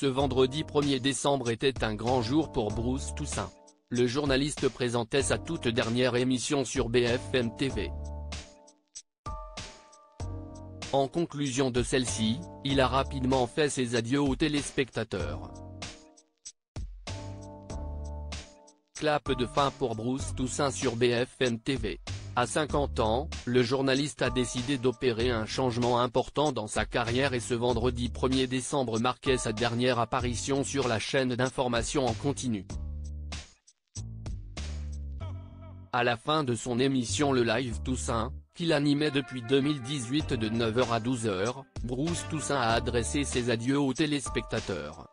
Ce vendredi 1er décembre était un grand jour pour Bruce Toussaint. Le journaliste présentait sa toute dernière émission sur BFM TV. En conclusion de celle-ci, il a rapidement fait ses adieux aux téléspectateurs. Clap de fin pour Bruce Toussaint sur BFM TV. À 50 ans, le journaliste a décidé d'opérer un changement important dans sa carrière et ce vendredi 1er décembre marquait sa dernière apparition sur la chaîne d'information en continu. À la fin de son émission Le Live Toussaint, qu'il animait depuis 2018 de 9h à 12h, Bruce Toussaint a adressé ses adieux aux téléspectateurs.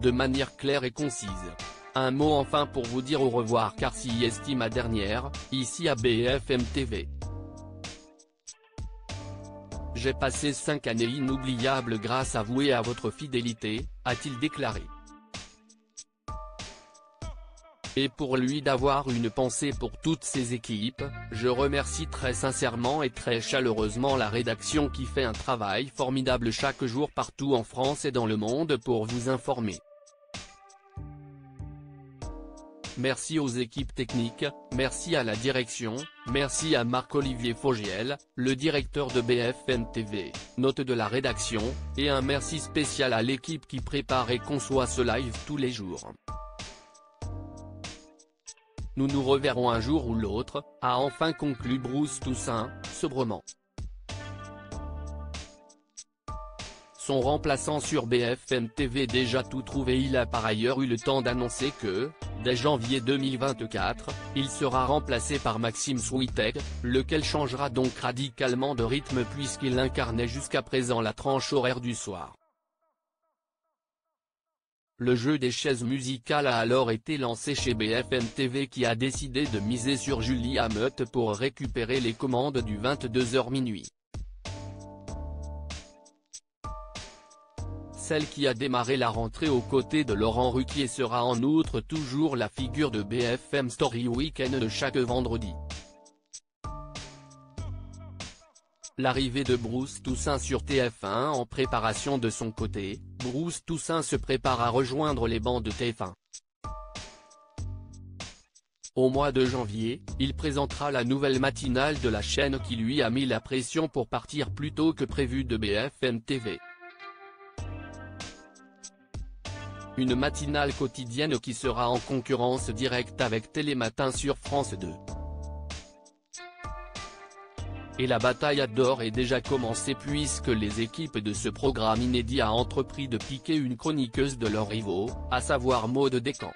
De manière claire et concise. Un mot enfin pour vous dire au revoir car si estime ma dernière, ici à BFM TV. J'ai passé 5 années inoubliables grâce à vous et à votre fidélité, a-t-il déclaré. Et pour lui d'avoir une pensée pour toutes ses équipes, je remercie très sincèrement et très chaleureusement la rédaction qui fait un travail formidable chaque jour partout en France et dans le monde pour vous informer. Merci aux équipes techniques, merci à la direction, merci à Marc-Olivier Fogiel, le directeur de BFM TV, note de la rédaction, et un merci spécial à l'équipe qui prépare et conçoit ce live tous les jours. Nous nous reverrons un jour ou l'autre, a enfin conclu Bruce Toussaint, sobrement. Son remplaçant sur BFM TV déjà tout trouvé il a par ailleurs eu le temps d'annoncer que, dès janvier 2024, il sera remplacé par Maxime Switek, lequel changera donc radicalement de rythme puisqu'il incarnait jusqu'à présent la tranche horaire du soir. Le jeu des chaises musicales a alors été lancé chez BFM TV qui a décidé de miser sur Julie Hameut pour récupérer les commandes du 22h minuit. Celle qui a démarré la rentrée aux côtés de Laurent Ruquier sera en outre toujours la figure de BFM Story Weekend de chaque vendredi. L'arrivée de Bruce Toussaint sur TF1 en préparation de son côté, Bruce Toussaint se prépare à rejoindre les bancs de TF1. Au mois de janvier, il présentera la nouvelle matinale de la chaîne qui lui a mis la pression pour partir plus tôt que prévu de BFM TV. Une matinale quotidienne qui sera en concurrence directe avec Télématin sur France 2. Et la bataille à d'or est déjà commencée puisque les équipes de ce programme inédit a entrepris de piquer une chroniqueuse de leurs rivaux, à savoir Maud Descamps.